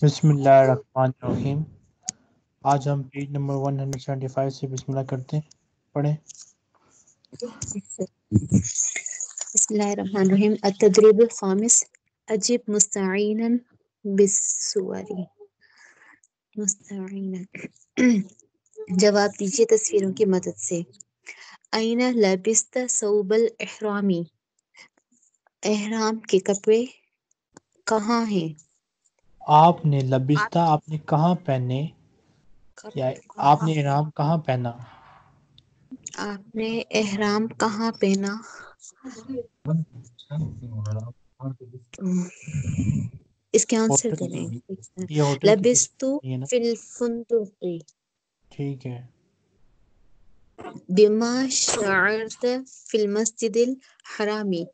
بسم اللہ الرحمن الرحیم۔ آج ہم پیج نمبر 175 سے بسم اللہ کرتے ہیں۔ پڑھیں۔ بسم الله الرحمن الرحيم التدريب الخامس۔ أجب مستعينا بالصور مستعينا جواب دیجیے تصویروں کی مدد سے۔ أين لبست ثوب الإحرام احرام کے کپڑے کہاں ہیں؟ آپ نے لبستہ آپ نے کہاں پہنے یا آپ نے احرام کہاں پہنا؟ آپ نے احرام کہاں پہنا؟ اس کے آنسر کی لبستو فی الفندق۔ ٹھیک ہے۔ بما شعرت فی المسجد الحرامی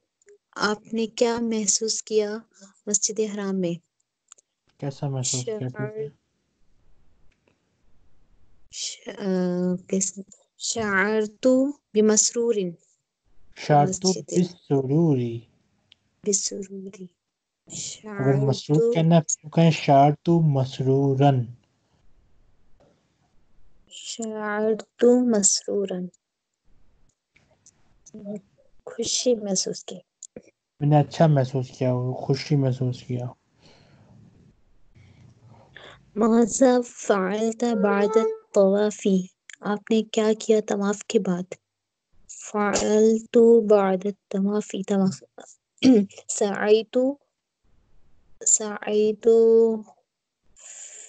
آپ نے کیا محسوس کیا مسجد حرام میں؟ کیسا محسوس کیا ٹھیک ہے ش- آ، کیس- شعرت بمسرور مسجد۔ بسروری بسرور اگر مسرور کہنا ہے تو کہیں شارتو مسرورن۔ شعرت مسرورا خوشی محسوس کی۔ میں نے اچھا محسوس کیا خوشی محسوس کیا۔ ماذا فعلت بعد الطواف؟ نے کیا کیا طواف کے بعد فعلت بعد الطواف طواف سعيت سعيت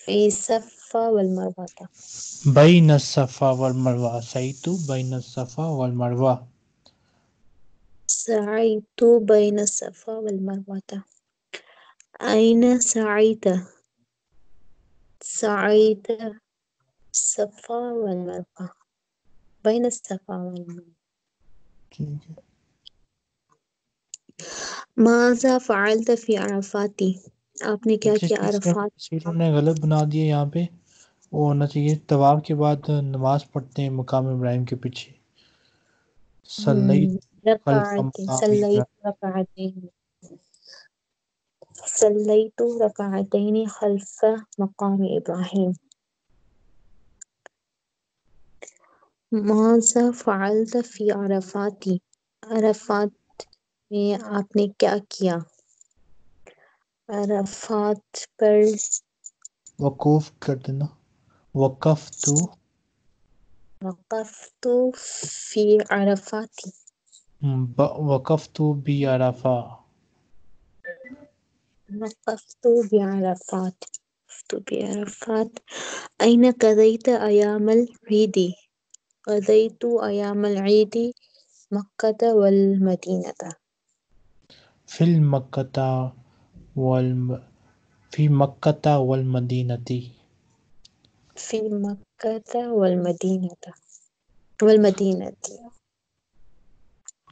في الصفا والمروة. بین الصفا والمروہ سیتو بین الصفا والمروہ سعيت بين الصفا والمروة. أين سعيت؟ سعيت الصفا والمروة بين الصفا والمروة ماذا فعلت في عرفات آپ نے کیا جس کیا؟ عرفات تصویروں نے غلط بنا دیا یہاں پہ۔ وہ ہونا چاہیے۔ طواف کے بعد نماز پڑھتے ہیں مقام ابراہیم کے پیچھے۔ صلی خلف رکعتين مقام صليت ركعتين خلف مقام إبراهيم. ماذا فعلت في عرفات؟ عرفات میں آپ نے کیا کیا؟ عرفات پر وقوف کر دینا وقف تو وقفت في عرفات. وقف تو نصفت بعرفات نصفت بعرفات أين قضيت أيام العيد؟ قضيت أيام العيد مكة والمدينة. في المكة والم... في مكة والمدينة. في مكة والمدينة. والمدينة.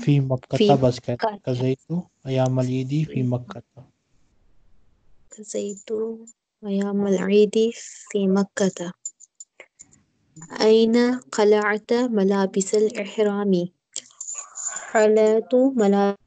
في مكة بس كزيتو مكة. أيام العيد في مكة. كزيتو أيام العيد في مكة. أين قلعت ملابس الإحرام؟ حلات ملابس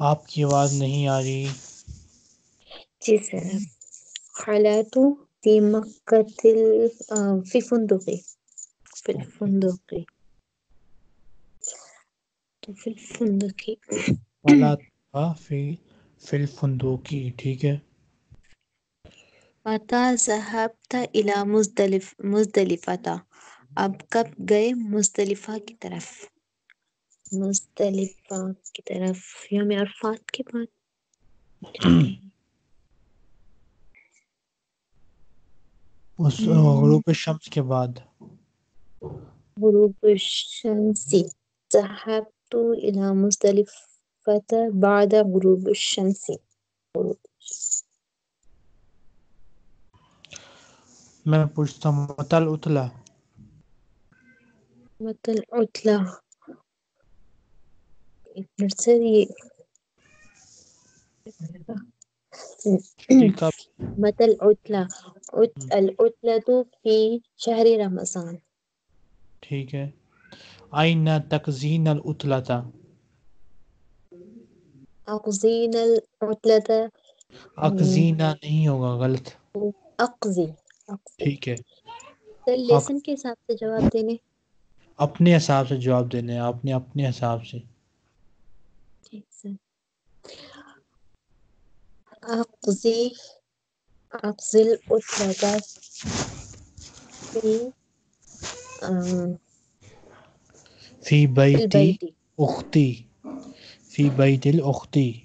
آپ کی آواز نہیں آ رہی۔ جی سر۔ خلعت في مكة ال- آه، في فندق في الفندق في الفندق والا تھا فی فی الفندوقی ٹھیک ہے۔ متى ذهبت إلى مزدلف مزدلفة اب کب گئے مزدلفہ کی طرف؟ مختلفة كده أنا في يومي عرفات كمان غروب الشمس كبعد غروب الشمس ذهبت إلى مزدلفة بعد غروب الشمس. ما پوچھتا متل اتلا متى اتلا منٹ سر یہ چھٹی کب؟ متى العطلة عط- العطلة في شهر رمضان۔ ٹھیک ہے۔ العطلة اکزینہ نہیں ہوگا غلط۔ أقزي ٹھیک ہے۔ سر لیسن کے حساب سے جواب دینے۔ اپنے حساب سے جواب دینے آپ نے اپنے حساب سے۔ أقضي أقضي الأجازة في آه، في بيت أختي. في بيت الأختي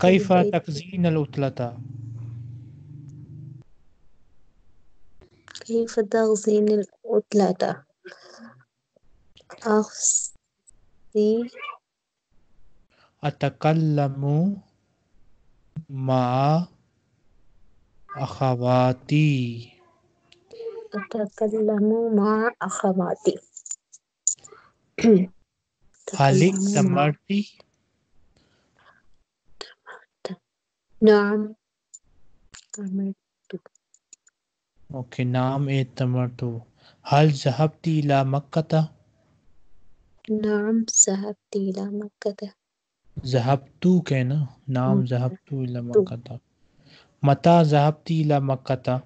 كيف تخزين العطلة كيف تخزين العطلة مع اخواتی أتكلم مع أخواتي أتكلم مع- تمرتی نعم عملت اوکے نام اعتمرتو حل ذهبتی الى مکتا نعم ذهبت إلى مكة. ذهبت كان؟ نعم ذهبت إلى مكة. متى ذهبت إلى مكة؟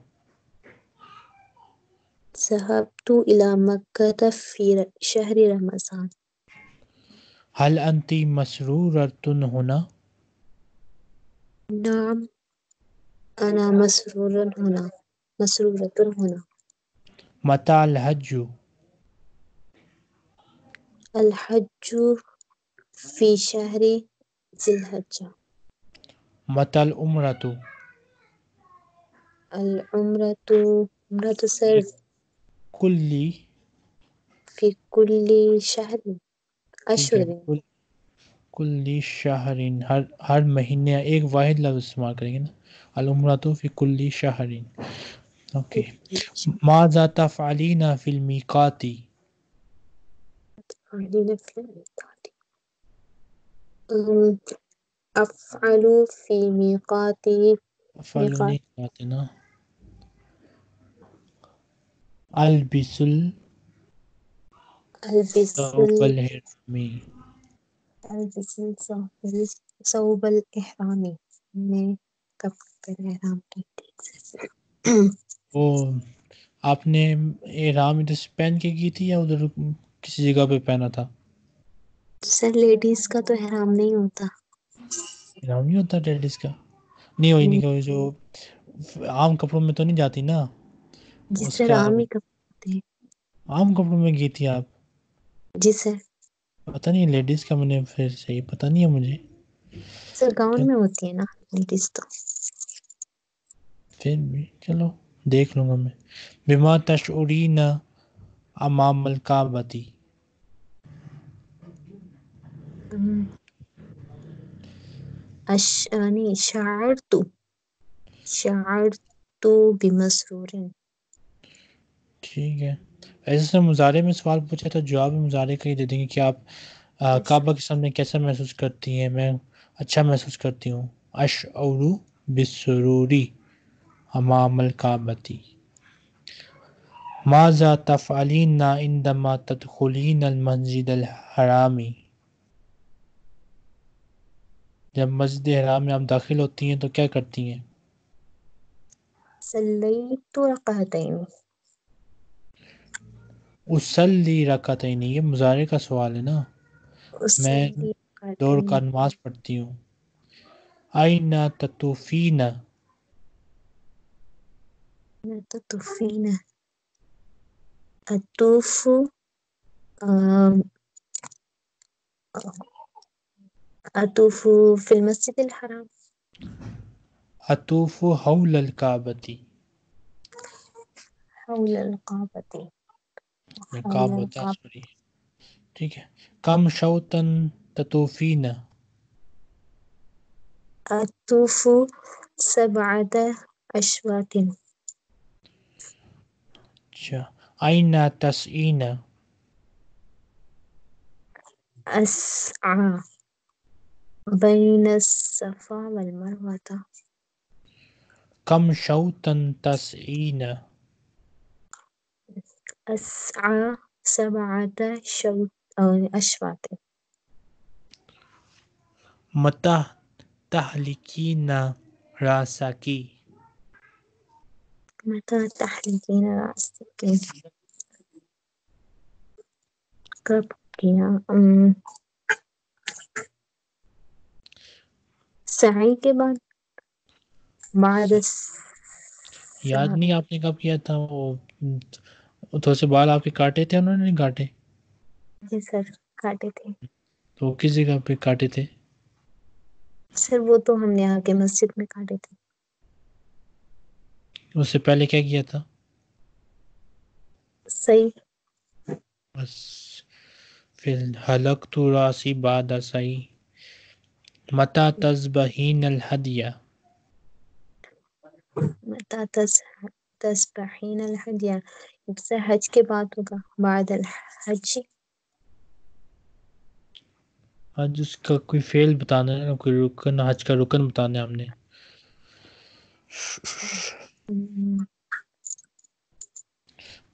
ذهبت إلى مكة في شهر رمضان. هل أنت مسرورة هنا؟ نعم أنا مسرورة هنا. مسرورة هنا. متى الحج؟ الحج في شهر ذي الحجة. متى العمرة؟ العمرة عمرة سر كل في كل شهر أشهر كل شهر هر هر مهينة ایک واحد لفظ استعمال کریں گے العمرة في كل شهر. أوكي ماذا تفعلين في الميقاتي المیقات علينا في الميقات أم، أفعل في ميقاتي افعل میقات. نہیں کہتے نا ألبس الثوب الحرمی ألبس ثوب الإحرام میں کب کر احرام لیتے وہ آپ نے احرام ادھر سے پہن کے کی تھی یا ادھر کسی جگہ پہ پہنا تھا۔ سر لیڈیز کا تو احرام نہیں ہوتا۔ احرام نہیں ہوتا لیڈیز کا؟ نہیں وہی نہیں کہ جو عام کپڑوں میں تو نہیں جاتی نا؟ جس اس سر عام ہی کپڑے عام کپڑوں میں کی تھی آپ؟ جی سر۔ پتہ نہیں لیڈیز کا میں نے پھر صحیح پتہ نہیں ہے مجھے۔ سر گاؤن میں ہوتی ہے نا لیڈیز تو۔ پھر بھی چلو دیکھ لوں گا میں۔ بما تشعرین امام الکعبتی۔ أش... يعني شعرت شعرت بمسرور ٹھیک ہے۔ ایسے سے مظاہرے میں سوال پوچھا تھا جواب مظاہرے کا ہی دے دیں گے کہ آپ آ، کعبہ کے سامنے کیسا محسوس کرتی ہیں؟ میں اچھا محسوس کرتی ہوں۔ اشعر بسروری امام الکعبتی۔ ماذا تفعلین عندما تدخلین المسجد الحرامی جب مسجد حرام میں آپ داخل ہوتی ہیں تو کیا کرتی ہیں؟ اسلی رکعتین۔ یہ مظاہرے کا سوال ہے نا؟ میں دور کا نماز پڑھتی ہوں۔ آئین تطوفین تطوفين التوفو أطوف um, في المسجد الحرام. أطوف حول الكعبة. حول الكعبة. الكعبة كم شوطا تطوفين؟ أطوف سبعة أشواط. آئین تسعین أسعى بين الصفا والمروة. كم شوطا تسعين أسعى سبعة شوط أو أشواط. متى تهلكين راسك متى تحلقين رأسك کب کیا سعی کے بعد بعد یاد نہیں آپ نے کب کیا تھا؟ وہ تھوڑے سے بال آپ کے کاٹے تھے؟ انہوں نے کاٹے؟ جی سر کاٹے تھے۔ تو کس جگہ پہ کاٹے تھے؟ سر وہ تو ہم نے آ کے مسجد میں کاٹے تھے۔ اس سے پہلے کیا کیا تھا؟ صحیح۔ بس۔ پھر حلق تو راسی صحیح متا الحدیہ۔ الحدیہ۔ سے حج کے بعد ہوگا بعد الحج۔ آج اس کا کوئی فعل بتانا ہے کوئی رکن حج کا رکن بتانا ہے ہم نے۔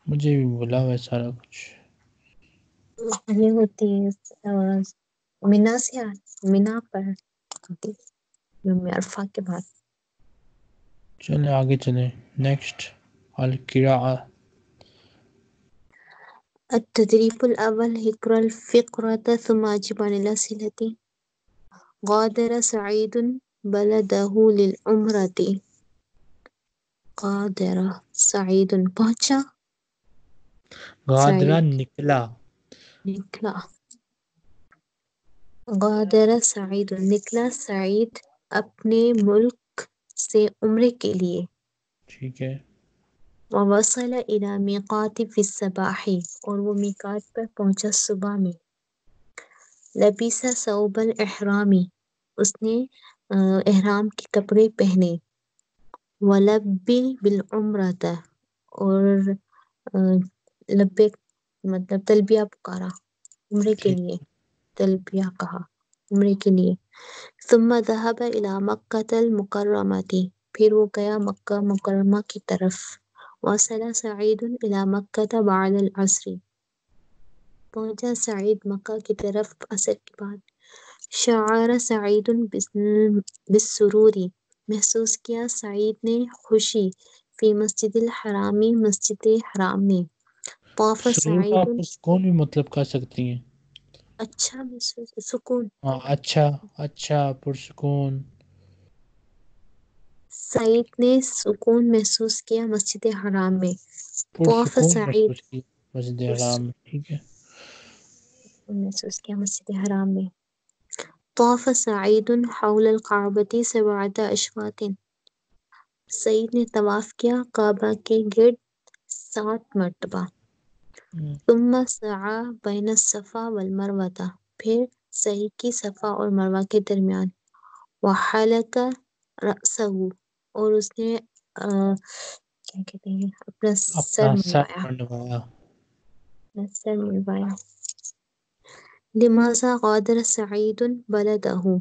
مجھے بھی بولا ہوا ہے سارا کچھ۔ یہ ہوتی ہے آ، منا سے منا پر۔ ہوتی یوم عرفہ کے بعد۔ چلیں آگے چلیں۔ نیکسٹ القراء التدريب الأول اقرأ الفقرة ثم أجب عن الأسئلة غادر سعيد بلده للعمرة۔ غادر سعيد پہنچا۔ غادرہ سعید نکلا۔ نکلا۔ غادر سعید نکلا۔ سعید اپنے ملک سے عمرے کے لیے۔ ٹھیک ہے۔ ووصل إلى ميقات في الصباح اور وہ میقات پر پہنچا صبح میں۔ لبیس ثوب الاحرامی اس نے احرام کے کپڑے پہنے۔ ولبي بالعمرة. أور آه، لبيك مطلب تلبية پکارا عمرے کے لیے تلبیہ کہا عمرے ثم ذهب إلى مكة المكرمة. پھر وہ گیا مکہ مکرمہ کی طرف وصل سعيد إلى مكة بعد العصر. پہنچا سعيد مكة کی طرف عصر کے بعد. شعر سعید بالسرور. محسوس کیا سعید نے خوشی فی مسجد الحرامی مسجد حرام میں۔ طاف سعید سکون بھی مطلب کر سکتی ہیں۔ اچھا محسوس سکون۔ ہاں اچھا اچھا پرسکون۔ سعید نے سکون محسوس کیا مسجد حرام میں۔ طاف سعید مسجد حرام ٹھیک ہے۔ محسوس کیا مسجد حرام میں۔ طاف سعيد حول القعبة سبعة أشواط. سعيد نے طواف کیا کعبہ کے گرد سات مرتبہ ثم سعى بين الصفا والمروة. پھر سعيد کی صفا اور مروة کے درمیان. وحلق رأسه. اور اس نے اپنا سر ملوایا. سر ملوایا۔ لماذا غادر سعيد بلده؟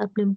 ابن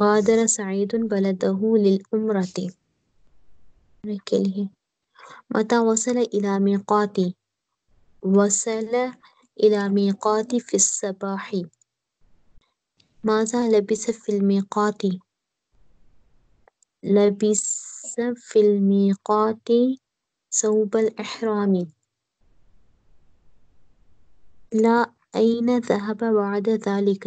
غادر سعيد بلده للأمرة. متى وصل إلى ميقاتي وصل إلى ميقاتي في الصباح. ماذا لبس في الميقات؟ لبس في الميقات ثوب الإحرام. لا أين ذهب بعد ذلك؟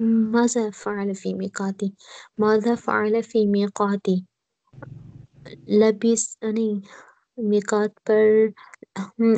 ماذا فعل في ميقاتي؟ ماذا فعل في ميقاتي؟ لبس يعني ميقات بر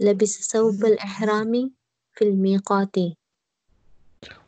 لبس ثوب الإحرام في الميقاتي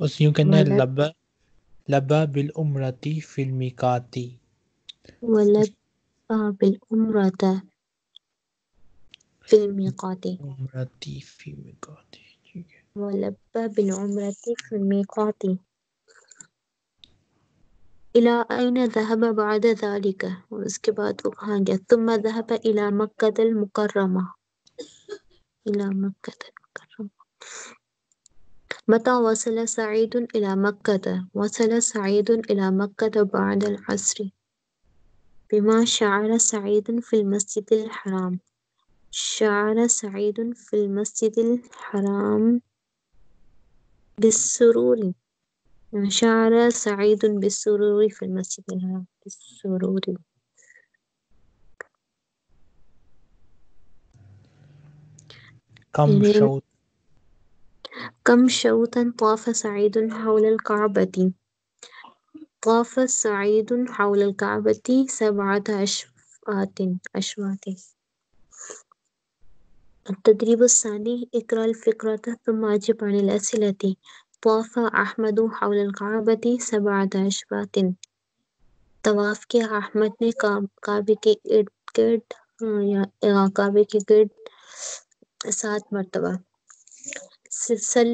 و يمكن لبى لبى بالأمرة في الميقات. ولبى بالأمرة في الميقات. أمرة في الميقات. ولبى بالعمرة في الميقات. إلى أين ذهب بعد ذلك؟ وسكبات وقهانجة ثم ذهب إلى مكة المكرمة. إلى مكة المكرمة. متى وصل سعيد إلى مكة؟ وصل سعيد إلى مكة بعد العصر. بما شعر سعيد في المسجد الحرام. شعر سعيد في المسجد الحرام بالسرور. شعر سعيد بالسرور في المسجد الحرام. بالسرور. پھر- شوت كم شوطا طاف سعيد حول الكعبة؟ طاف سعيد حول الكعبة سبعة أشواط أشواط التدريب الثاني، اقرأ الفقرة ثم أجب عن الأسئلة. طاف أحمد حول الكعبة سبعة أشواط طواف کیا احمد نے کعبے کے ارد گرد یا کعبے کے گرد سات مرتبہ. سل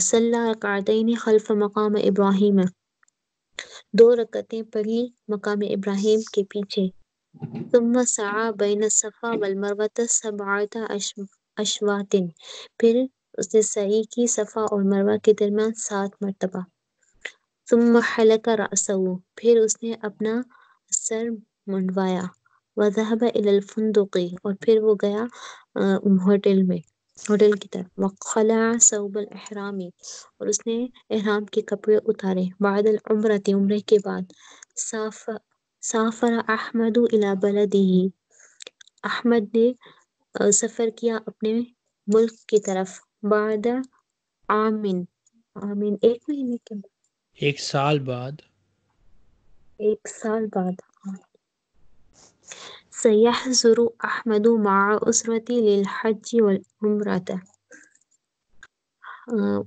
صلی رکعتین خلف مقام ابراہیم۔ دو رکعتیں پڑھی مقام ابراہیم کے پیچھے۔ ثم سعى بین الصفا والمروہ سبعۃ اشواط پھر اس نے سعی کی صفا اور مروہ کے درمیان سات مرتبہ۔ ثم حلق رأسه پھر اس نے اپنا سر منڈوایا۔ وذهب الى الفندق۔ اور پھر وہ گیا ہوٹل میں۔ ہوٹل کی طرف۔ وخلع ثوب الاحرام اور اس نے احرام کے کپڑے اتارے۔ بعد العمرۃ عمرے کے بعد۔ ساف سافر احمد الى بلده احمد نے سفر کیا اپنے ملک کی طرف۔ بعد عامن۔ عامن ایک مہینے کے بعد۔ ایک سال بعد۔ ایک سال بعد۔ سيحضر أحمد مع أسرتي للحج والعمرة. آه،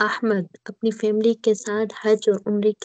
أحمد أبني فاملي كساد حج وعمري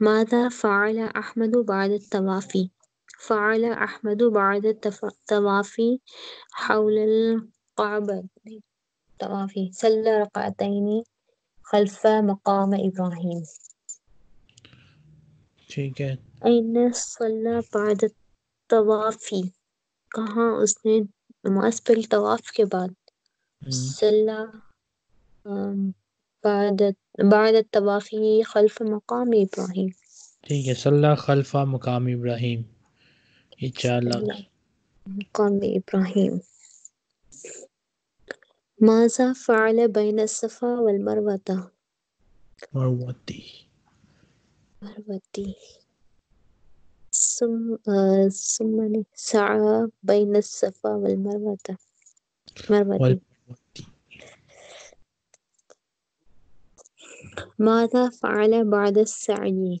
ماذا فعل أحمد بعد التوافي؟ فعل أحمد بعد التوافي حول القعبة. التوافي صلى ركعتين خلف مقام إبراهيم. ٹھیک ہے۔ أين صلى بعد الطواف کہاں اس نے نماز پڑھی؟ طواف کے بعد۔ آم، بعد بعد الطواف خلف مقام إبراهيم ٹھیک ہے۔ صلی خلفہ مقام ابراہیم۔ یہ چار لفظ مقام إبراهيم ماذا فعل بين الصفا والمروة؟ مروتی۔ وهبتي ثم آه، ثم سعى بين الصفا والمروة. مروة ماذا فعل بعد السعي؟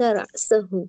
رأسه.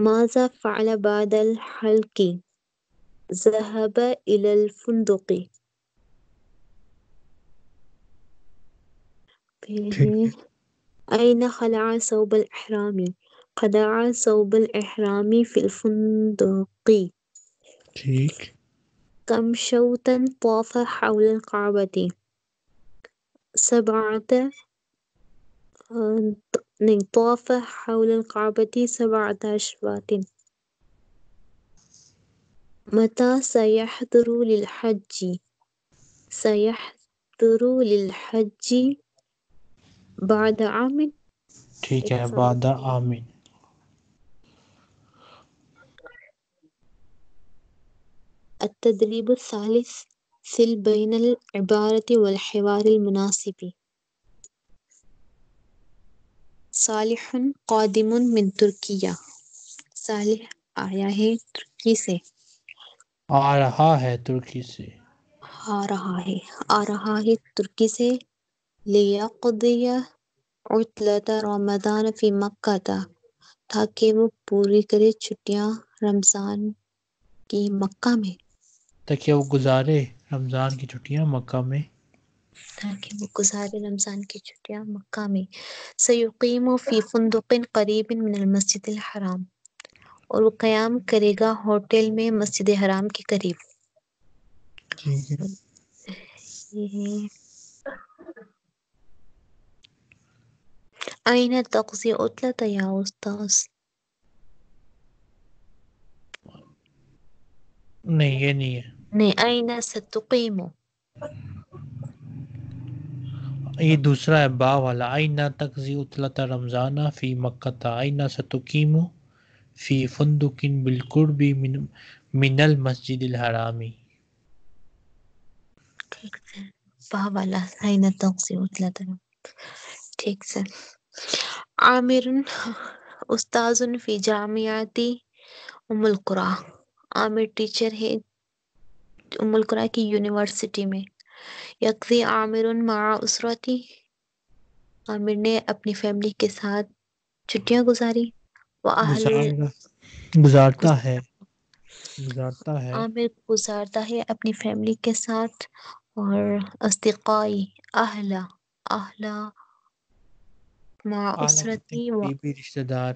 ماذا فعل بعد الحلق؟ ذهب إلى الفندق. أين خلع ثوب الإحرام؟ خلع ثوب الإحرام في الفندق. ٹھیک كم شوطا طاف حول الكعبة؟ سبعة. آه، نہیں، طاف حول الكعبة سبعة أشواط متى سيحضر للحج؟ سيحضر للحج بعد عام؟ ایک سال بعد آمین التدريب الثالث سل بين العبارة والحوار المناسب. صالح قادم من تركيا صالح آیا ہے ترکی سے۔ آ رہا ہے ترکی سے۔ آ رہا ہے۔ آ رہا ہے ترکی سے۔ لیقضی عطلت رمضان فی مکہ تاکہ وہ پوری کرے چھٹیاں رمضان کی مکہ میں۔ تاکہ وہ گزارے رمضان کی چھٹیاں مکہ میں۔ وہ گزارے رمضان کی چھٹیاں مکہ میں سیقیم فی فندق قریب من المسجد الحرام اور وہ قیام کرے گا ہوٹل میں مسجد حرام کے قریب أين تقضي عطلة يا أستاذ؟ نہیں ہے نہیں أين ستقيم؟ یہ دوسرا ہے، با والا۔ آئینہ تقضی اطلت رمضان فی مکہ آئینہ ستقیم فی فندق بالقرب من من المسجد الحرامی ٹھیک ہے۔ با والا۔ أين تقضي عطلة ٹھیک سے۔ عامر استاذ فی جامعاتی ام القرا عامر ٹیچر ہے ام القرا کی یونیورسٹی میں۔ یقضی عامر مع اسرتی عامر نے اپنی فیملی کے ساتھ چھٹیاں گزاری. وہ گزارتا ہے۔ گزارتا ہے۔ عامر گزارتا ہے اپنی فیملی کے ساتھ اور اصدقائی اہلا اہلا مع اسرتی و قریبی رشتہ دار۔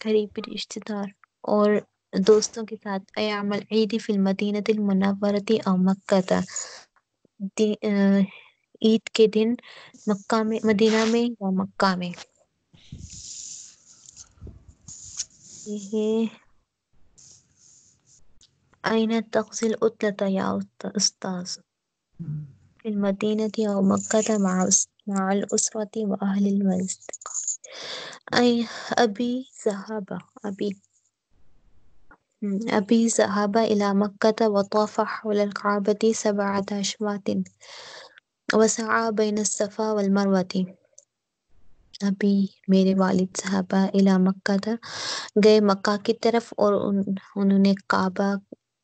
قریبی رشتہ دار اور دوستوں کے ساتھ ایام العید فی المدینہ المنورتی او مکہ عید کے دن مکہ میں، مدینہ میں یا مکہ میں یہ أين تقضي العطلة يا أست- أستاذ؟ في المدينة أو مكة مع مع الأسرة وأهل الأصدقاء أي أبي ذهب أبي أبي ذهب إلى مكة وطاف حول الكعبة سبعة أشواط وسعى بين الصفا والمروة. ابھی میرے والد صاحبہ الی مکہ تھا گئے مکہ کی طرف، اور ان انہوں نے کعبہ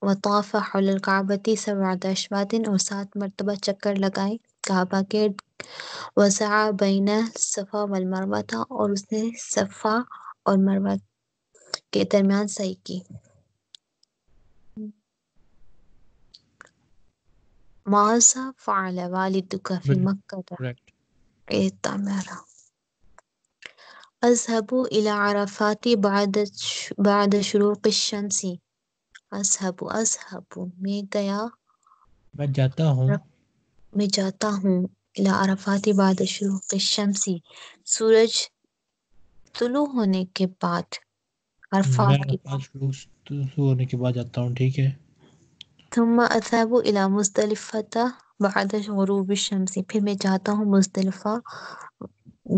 وطاف حول الکعبتی سبعۃ اشواط اور سات مرتبہ چکر لگائے. کعبہ کے وسعى بین صفا والمروہ تھا اور اس نے صفا اور مروہ کے درمیان صحیح کی۔ ماذا فعل والدك في correct. الى عرفات بعد بعد شروق الشمس اذهب اذهب میں گیا میں جاتا ہوں میں جاتا ہوں الى عرفات بعد شروق الشمس سورج طلوع ہونے کے بعد عرفات عرفات شروع شروع ہونے کے بعد جاتا ہوں ٹھیک ہے ثم أذهب إلى مزدلفة بعد غروب الشمس. پھر میں جاتا ہوں مزدلفة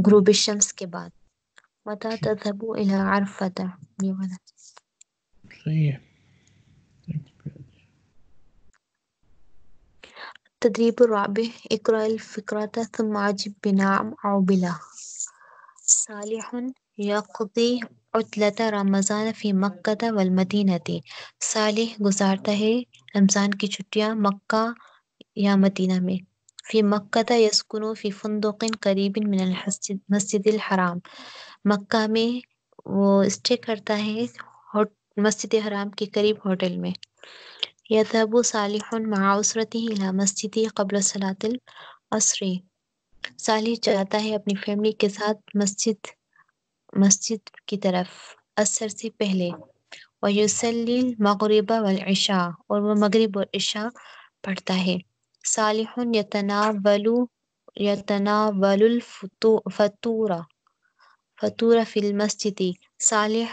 غروب الشمس کے بعد متى تذهب إلى عرفة؟ يا ولد الرابع اقرأ الفكرة ثم عجب بنعم أو بلا. صالح يقضي عطلة رمضان في مكة والمدينة صالح گزارتا ہے رمضان کی چھٹیاں مکہ یا مدینہ میں۔ فی مکہ یسکن فی فندق قریب من المسجد الحرام۔ مکہ میں وہ اسٹے کرتا ہے مسجد حرام کے قریب ہوٹل میں۔ يذهب صالح مع أسرته إلى مسجد قبل صلاة العصر۔ صالح جاتا ہے اپنی فیملی کے ساتھ مسجد مسجد کی طرف عصر سے پہلے۔ ويصلي المغرب والعشاء۔ اور وہ مغرب اور عشاء پڑھتا ہے۔ صالح يتناول يتناول فطور فطور في المسجد۔ صالح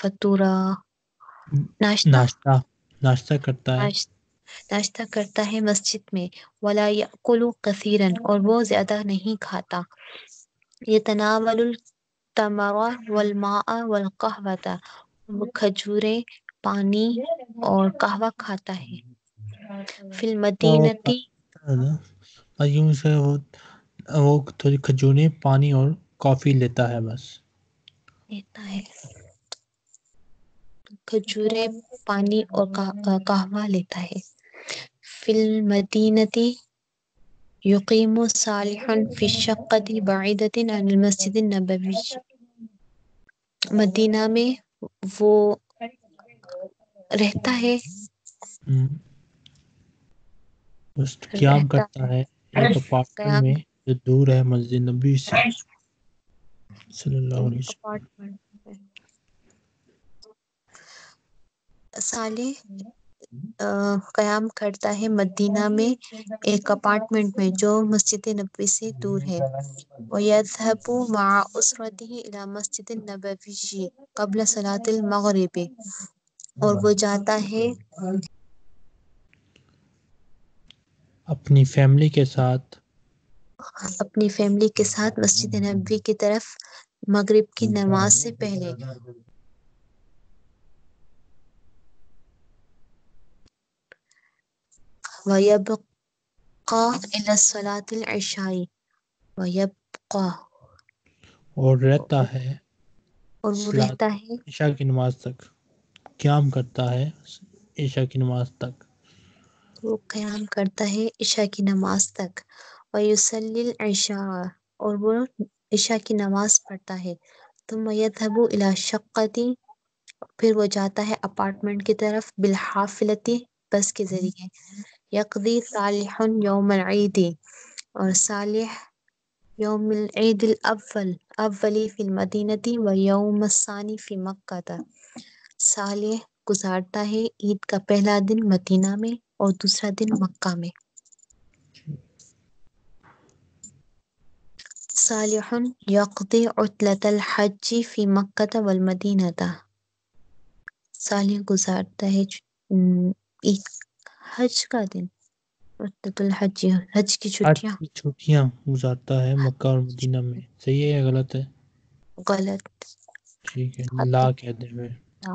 فطورہ ناشتہ۔ ناشتہ ناشتہ کرتا ہے۔ ناش- ناشتہ کرتا ہے مسجد میں۔ ولا یاکل کثیرا اور وہ زیادہ نہیں کھاتا۔ یتناول التمر والماء والقهوة. وہ کھجورے پانی اور قہوہ کھاتا ہے۔ فی المدینتی اور یوں سے وہ وہ تھوڑی کھجوریں پانی اور کافی لیتا ہے بس۔ لیتا ہے۔ کھجورے پانی اور قہوہ لیتا ہے۔ فی المدینتی یقیم صالحا فی الشقة بعیدة عن المسجد النبوی مدینہ میں وہ رہتا ہے؟ قیام کرتا ہے؟ ایک اپارٹمنٹ میں جو دور ہے مسجد نبی سے۔ صلی اللہ علیہ وسلم۔ صالح قیام کرتا ہے مدینہ میں ایک اپارٹمنٹ میں جو مسجد نبوی سے دور ہے۔ وَيَذْهَبُ مَعَ أُسْرَتِهِ إِلَى مسجد النبوی قبل صلاة المغرب۔ اور وہ جاتا ہے۔ اپنی فیملی کے ساتھ۔ اپنی فیملی کے ساتھ مسجد نبوی کی طرف مغرب کی نماز سے پہلے۔ وَيَبْقَى إِلَى الصَّلَاةِ الْعِشَاءِ وَيَبْقَى اور رہتا ہے اور وہ رہتا ہے عشاء کی نماز تک قیام کرتا ہے عشاء کی نماز تک۔ وہ قیام کرتا ہے عشاء کی نماز تک۔ وَيُصَلِّي الْعِشَاءَ اور وہ عشاء کی نماز پڑھتا ہے۔ ثم يذهب إلى شقة پھر وہ جاتا ہے اپارٹمنٹ کی طرف بالحافلتی بس کے ذریعے۔ یقضی صالح یوم العید اور صالح یوم العید الاول اولی فی المدینتی و یوم الثانی فی مکہ صالح گزارتا ہے عید کا پہلا دن مدینہ میں اور دوسرا دن مکہ میں. صالح یقضی عطلت الحج فی مکہ والمدینہ صالح گزارتا ہے عید حج کا دن۔ الحج حج کی چھٹیاں۔ کی چھٹیاں گزارتا ہے مکہ اور مدینہ میں۔ صحیح ہے یا غلط ہے؟ غلط۔ ٹھیک ہے لا کہتے ہیں لا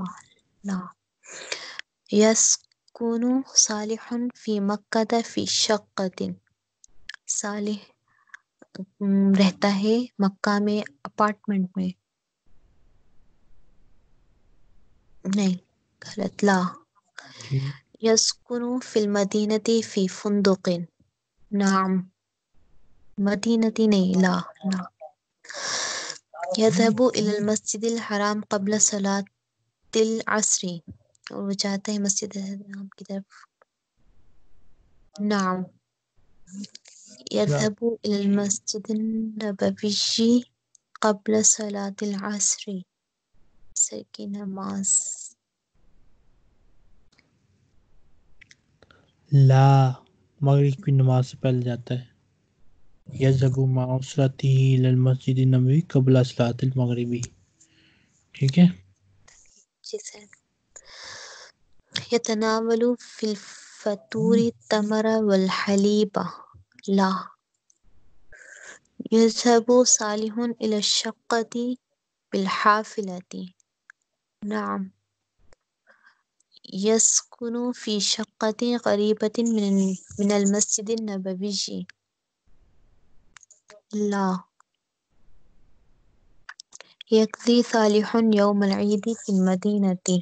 لا یسکن صالح فی مکہ فی شقت صالح رہتا ہے مکہ میں اپارٹمنٹ میں۔ نہیں غلط۔ لا۔ يسكن في المدينة في فندق. نعم. مدينة نہیں لا لا. يذهب إلى المسجد الحرام قبل صلاة العصر. ہے مسجد الحرام طرف نعم. يذهب إلى المسجد النبوي قبل صلاة العصر. عصر کی نماز لا مغرب کی نماز سے پہلے جاتا ہے۔ یذهب مع اسرته الى المسجد النبوی قبل صلاۃ المغربی ٹھیک ہے؟ جی سر۔ يتناول في الفطور التمر والحليب لا۔ يذهب صالح إلى الشقة بالحافلة۔ نعم۔ يسكن في شقة قريبة من من المسجد النبوي. لا. يقضي صالح يوم العيد في المدينة.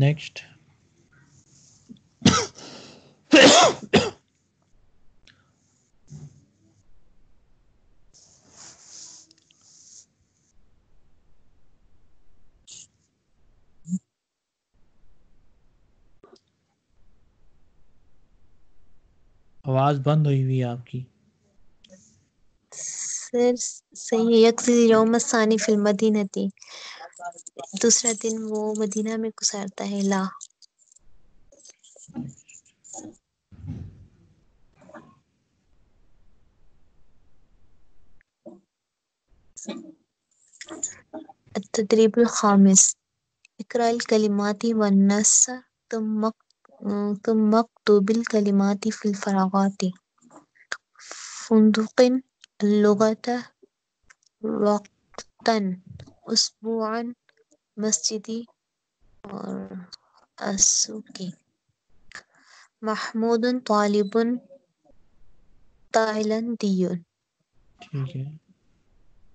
نیکسٹ آواز بند ہوئی ہوئی ہے آپ کی سر صحیح ہے یکسی یوم الثانی فی المدینہ تھی۔ دوسرا دن وہ مدینہ میں گزارتا ہے، لا۔ التدريب الخامس۔ اقرأ الكلمات والنص ثم ثم اكتب الكلمات في الفراغات۔ فندق اللغة وقتا أسبوعا مسجدي اور السوقي محمود طالب تائلندي ٹھیک ہے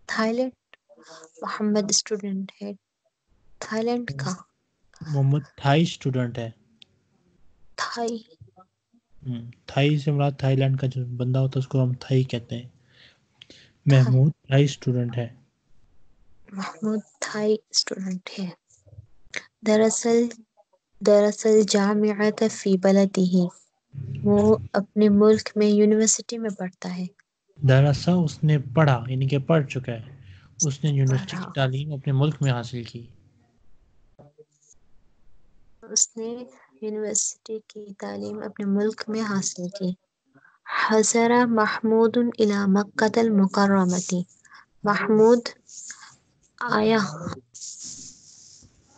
تھائیلینڈ محمد اسٹوڈنٹ ہے۔ تھائیلینڈ کا۔ محمد تھائی اسٹوڈنٹ ہے۔ تھائی۔ تھائی سے مراد تھائی لینڈ کا جو بندہ ہوتا ہے اس کو ہم تھائی کہتے ہیں۔ محمود تھائی اسٹوڈنٹ ہے۔ محمود تھائی اسٹوڈنٹ ہے۔ دراصل دراصل جامعت فی بلدی ہی وہ اپنے ملک میں یونیورسٹی میں پڑھتا ہے۔ دراصل اس نے پڑھا یعنی کہ پڑھ چکا ہے۔ اس نے یونیورسٹی کی تعلیم اپنے ملک میں حاصل کی۔ اس نے یونیورسٹی کی تعلیم اپنے ملک میں حاصل کی۔ حسر محمود إلى مكة المكرمة. محمود آية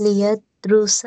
ليدرس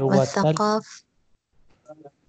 والثقافة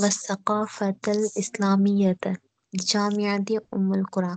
والثقافة الإسلامية جامعة أم القرى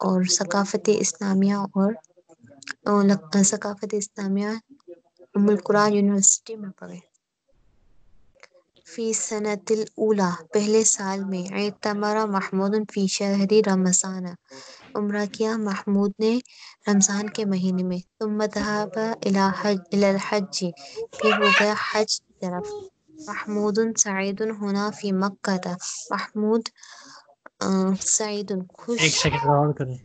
اور ثقافت اسلامیہ اور ثقافت اسلامیہ ام القرآن یونیورسٹی میں پڑھے۔ فی سنت الاولا پہلے سال میں اعتمر محمود فی شہر رمضان۔ عمرہ کیا محمود نے رمضان کے مہینے میں۔ ثم ذهب الى الحج، پھر وہ گیا حج کی طرف۔ محمود سعید ہونا فی مکہ تھا۔ محمود آ، سعید خوش ایک سیکنڈ اور کریں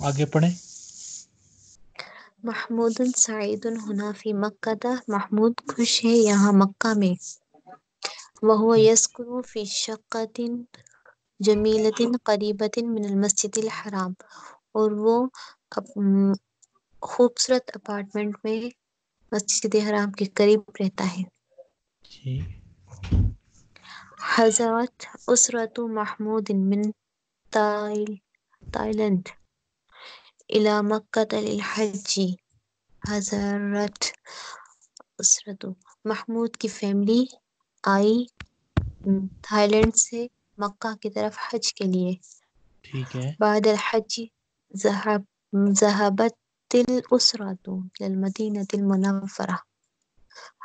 آگے پڑھیں۔ محمود سعید ہونا فی مکہ تھا محمود خوش ہے یہاں مکہ میں۔ وہ یسکن فی شقت جمیلت قریبت من المسجد الحرام۔ اور وہ خوبصورت اپارٹمنٹ میں مسجد حرام کے قریب رہتا ہے۔ جی۔ حضرت اسرت محمود من تائل تائلند إلى مکہ للحج. حضرت اسرت محمود کی فیملی آئی تھائی لینڈ سے مکہ کی طرف حج کے لیے۔ ٹھیک ہے۔ بعد الحج ذهب ذهبت الأسرة للمدينة المنورة۔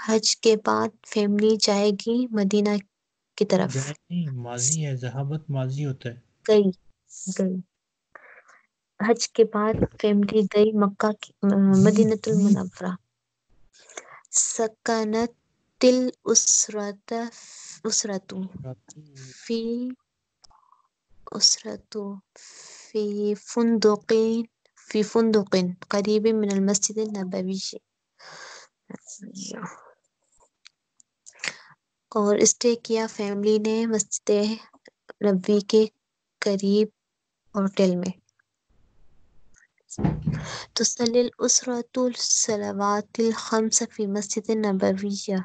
حج کے بعد فیملی جائے گی مدینہ کی طرف۔ ماضی ہے ذہابت ماضی ہوتا ہے۔ گئی گئی۔ حج کے بعد فیملی گئی مکہ کی مدینہ المنورہ۔ سکنت الاسرت اسرت فی اسرت فی فندق فی فندق قریب من المسجد النبوی۔ اور اسٹے کیا فیملی نے مسجد نبوی کے قریب ہوٹل میں۔ تصلی الأسرة الصلوات الخمس فی مسجد النبویہ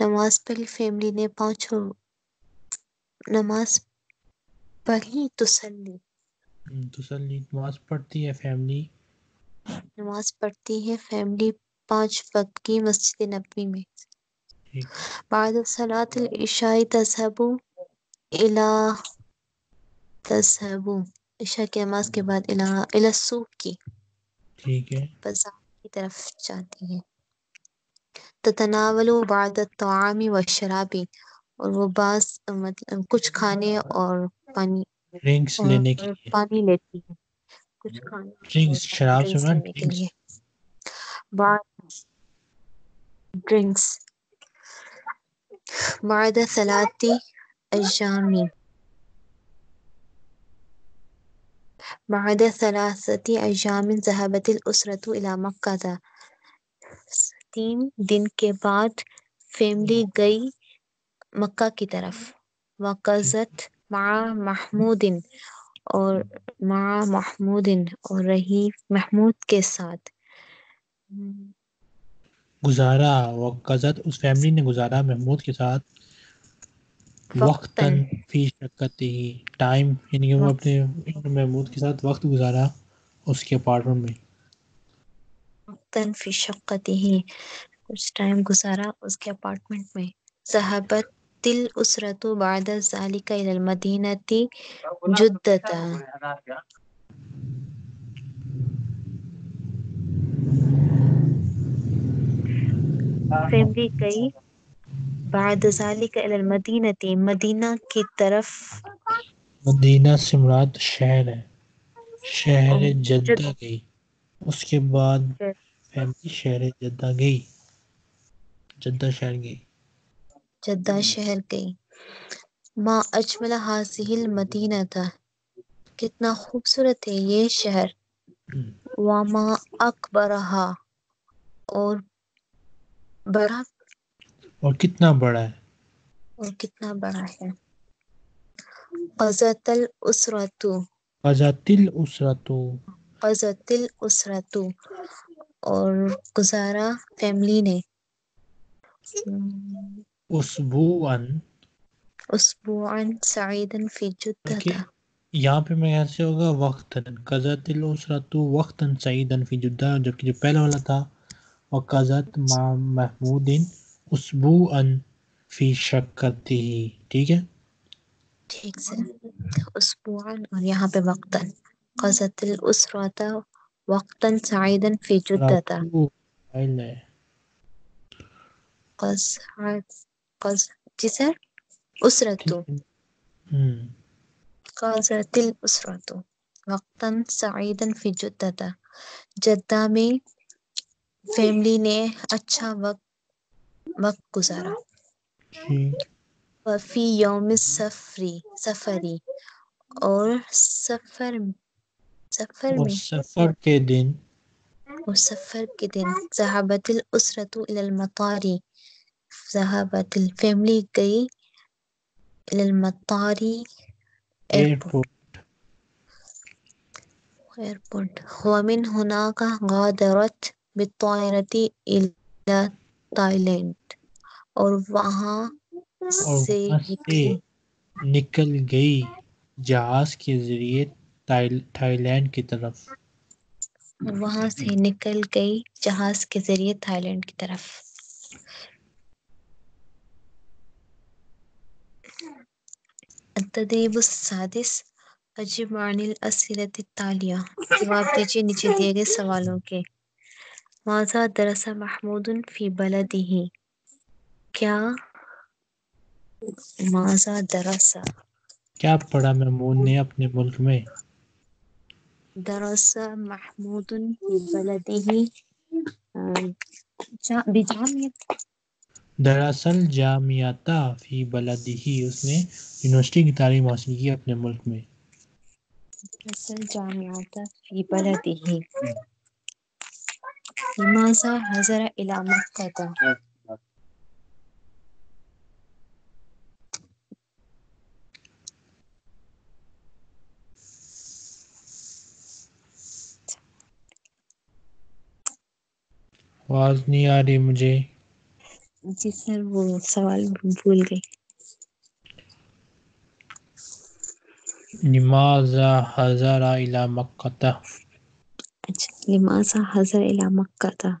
نماز پڑھی فیملی نے پانچوں نماز پڑھی تسلی تسلی نماز پڑھتی ہے فیملی نماز پڑھتی ہے فیملی پانچ وقت کی مسجد نبوی میں. بعد صلاة العشاء تذهب الى تذهب. عشاء کی نماز کے بعد الى الى السوق کی ٹھیک ہے۔ بازار کی طرف جاتی ہے۔ تتناول بعد الطعام والشراب اور وہ بعض مطلب کچھ کھانے اور پانی ڈرنکس لینے کے لیے۔ پانی لیتی ہے۔ کچھ کھانے ڈرنکس شراب سے مراد کے لیے۔ بعد ڈرنکس۔ بعد ثلاث أيام بعد ثلاثة أيام ذهبت الأسرة إلى مكة. تین دن کے بعد فیملی گئی مکہ کی طرف. وقزت مع محمود اور مع محمود اور رہی محمود کے ساتھ. گزارا وقزت اس فیملی نے گزارا محمود کے ساتھ. وقتاً فی شکت ہی ٹائم یعنی کہ وہ اپنے محمود کے ساتھ وقت گزارا اس کے اپارٹمنٹ میں۔ وقتاً فی شقتی ہی کچھ ٹائم گزارا اس کے اپارٹمنٹ میں۔ ذهبت تل اسرت بعد ذلك الى المدینہ جدتا۔ فیملی گئی۔ بعد ذلك الى المدینہ مدینہ کی طرف مدینہ سے مراد شہر ہے۔ شہر جدہ گئی۔ اس کے بعد فیملی شہر جدہ گئی۔ جدہ شہر گئی۔ جدہ شہر گئی۔ ما اجمل حاصل المدینہ تھا۔ کتنا خوبصورت ہے یہ شہر۔ وما اکبرہا۔ اور بڑا اور کتنا بڑا ہے؟ اور کتنا بڑا ہے؟ قزت الاسرت قزاتل اسرتو قزت الاسرت اور گزارا فیملی نے۔ اسبوعاً اسبوعا سعیدا فی جدہ یہاں پہ میں ایسے ہوگا؟ وقتاً۔ قزت الاسرتو وقتاً سعیداً فی جدہ جبکہ جو پہلا والا تھا۔ وقزت مع محمود اسبوعاً فی شکتی ٹھیک ہے؟ ٹھیک سے۔ اسبوعا اور یہاں پہ وقتاً۔ قزت الاسرت وقتا سعیدا فی قز قز جی سر؟ اسرتو قازت الاسرت وقتا سعیدا فی جدہ جدہ میں فیملی نے اچھا وقت مكة زرع وفي يوم السفري سفري. or سفر سفر وسفر كدن وسفر كدن ذهبت الأسرة إلى المطار. ذهبت الفاميلي جاي إلى المطار. Airport airport. ومن هناك غادرت بالطائرة إلى الى تائلینڈ اور وہاں اور سے وہاں سے نکلی نکل گئی جہاز کے ذریعے تھائی لینڈ کی طرف۔ وہاں سے نکل گئی جہاز کے ذریعے تھائی لینڈ کی طرف۔ التدریب السادس اجب عن التالیہ جواب دیجیے نیچے دیے گئے سوالوں کے۔ ماذا درس محمود فی بلدہ کیا؟ ماذا درس؟ کیا پڑھا محمود نے اپنے ملک میں؟ درس محمود فی بلدہ بجامعة دراصل جامعتا فی بلدہی اس نے یونیورسٹی کی تعلیم حاصل کی اپنے ملک میں۔ درس الجامعة فی بلدہ لماذا هاجر الى مکہ آواز نہیں آ رہی مجھے۔ جی سر وہ سوال بھول گئی۔ لماذا حضر الى مکہ۔ الحج لماذا حزر إلى مكة.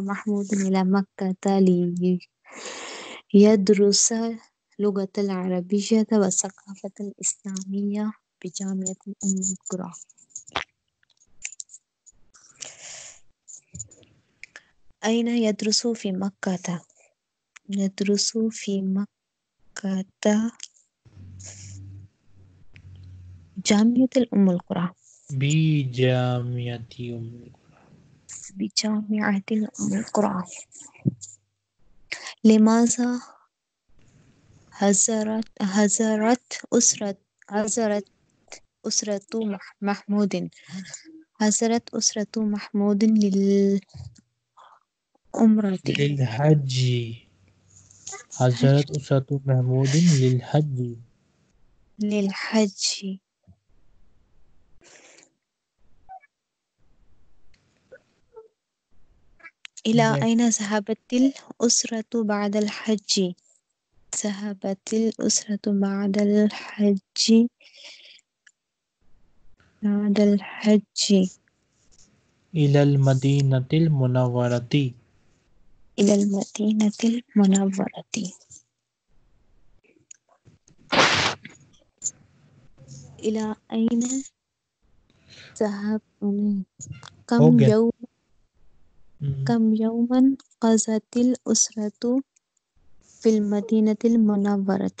محمود. إلى مكة لي يدرس لغة العربية والثقافة الإسلامية بجامعة أم القرى. أين يدرس في مكة؟ يدرس في مكة. جامعة الأم القرى. بی جامعتی ام بجامعة القرى. لماذا هزرت هزرت أسرة هزرت أسرة مح- محمود؟ هزرت أسرة محمود للعمرة. للحج. حجرت أسرة محمود للحج. للحج. إلى نعم. أين ذهبت الأسرة بعد الحج؟ ذهبت الأسرة بعد الحج. بعد الحج. إلى المدينة المنورة. إلى المدينة المنورة. إلى أين ذهبتم؟ كم okay. يوم كم يوما قضت الأسرة في المدينة المنورة؟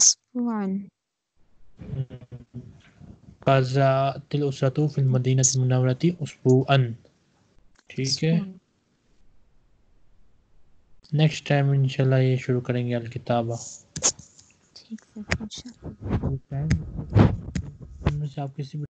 أسبوعا. قضت الأسرة في المدينة المنورة أسبوعا. ٹھیک ہے۔ نیکسٹ ٹائم انشاءاللہ یہ شروع کریں گے الکتابہ۔ ٹھیک ہے انشاء اللہ ٹائم میں سے آپ کسی بھی